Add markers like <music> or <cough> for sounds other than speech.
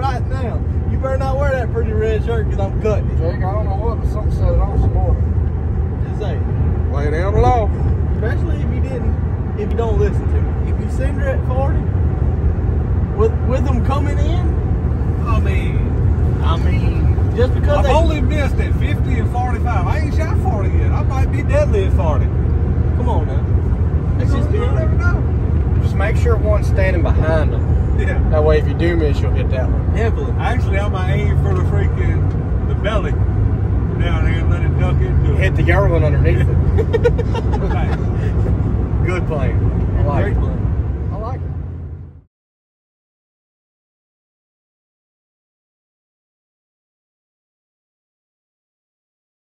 right now. You better not wear that pretty red shirt because I'm cutting it. Jake, I don't know what, but something set it off some more. Just saying. Lay down the law. Especially if you didn't, if you don't listen to me. If you send her at 40, with with them coming in, I mean, I mean, just because I've they only missed at 50 and 45. I ain't shot 40 yet. I might be deadly at 40. come on now. It's You just don't never know. Just make sure one's standing behind them. Yeah. That way, if you do miss, you'll hit that one. Definitely. Actually, I'm going aim for the freaking the belly down here and let it duck into it. Hit the yarlin underneath it. <laughs> right. Good plan. I like Great. it.